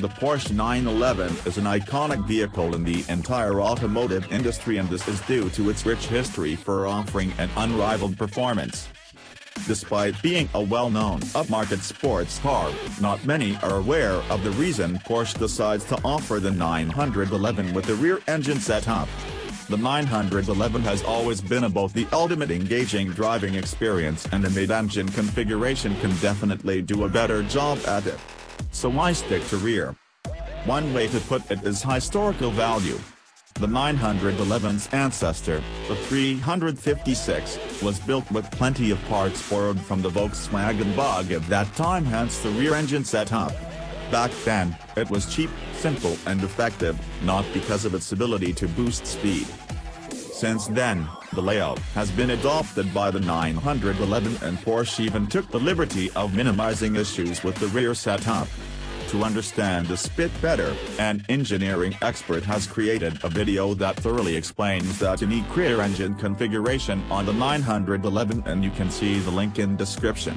The Porsche 911 is an iconic vehicle in the entire automotive industry and this is due to its rich history for offering an unrivaled performance. Despite being a well-known upmarket sports car, not many are aware of the reason Porsche decides to offer the 911 with the rear engine setup. The 911 has always been about the ultimate engaging driving experience and a mid-engine configuration can definitely do a better job at it. So why stick to rear? One way to put it is historical value. The 911's ancestor, the 356, was built with plenty of parts borrowed from the Volkswagen Bug of that time hence the rear engine setup. Back then, it was cheap, simple and effective, not because of its ability to boost speed. Since then, the layout has been adopted by the 911 and Porsche even took the liberty of minimizing issues with the rear setup. To understand the spit better, an engineering expert has created a video that thoroughly explains that unique rear engine configuration on the 911 and you can see the link in description.